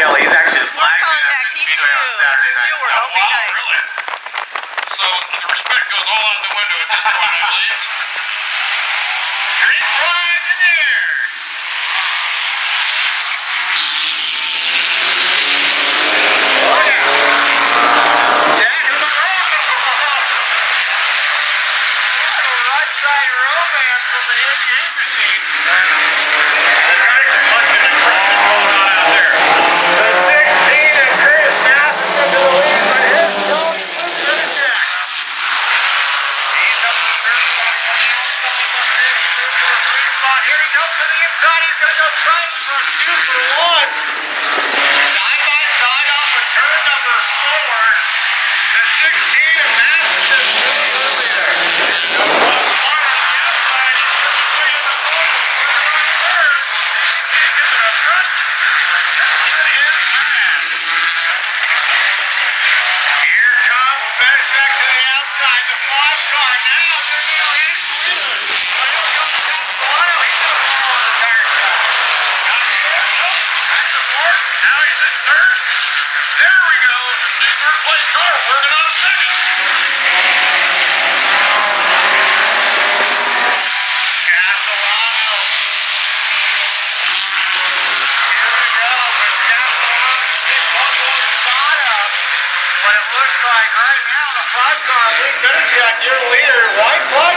Kelly. He's actually just black. Contact. He too. Hoping wow, night. Really? So the respect goes all out the window at this point, I believe. Chris Chicago Trains for you. right, now the five car, Luke Gunchak, your leader, White Flag.